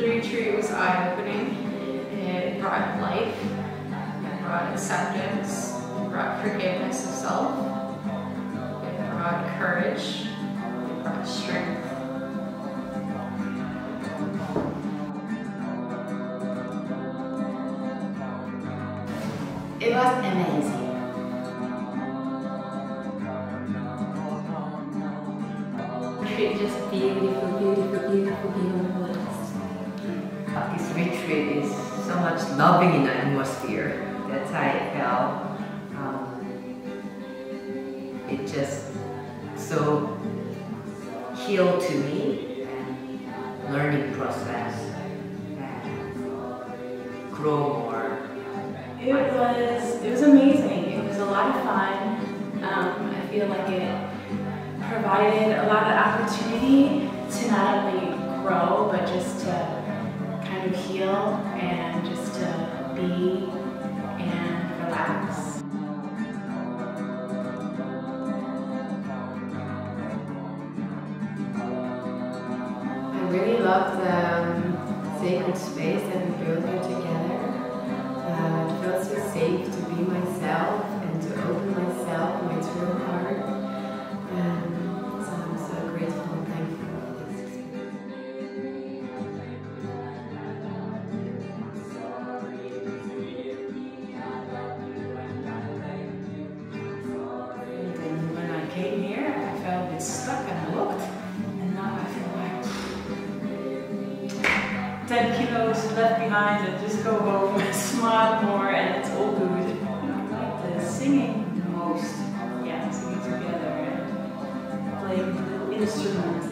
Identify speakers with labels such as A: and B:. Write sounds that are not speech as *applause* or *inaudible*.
A: The retreat was eye-opening. It brought life, it brought acceptance, it brought forgiveness of self, it brought courage, it brought strength.
B: It was amazing.
A: Retreat just beautiful, beautiful, beautiful, beautiful.
B: This retreat is so much loving in the atmosphere. That's how I felt. Um, it just so healed to me and learning process and grow more.
C: It was it was amazing. It was a lot of fun. Um, I feel like it provided a lot of opportunity to not only grow but just to heal and just to be and relax.
D: I really love the sacred space that we built here together.
C: 10 kilos left behind and just go home and *laughs* smile more and it's all good. Like the singing the most. Yeah, singing together and playing little instruments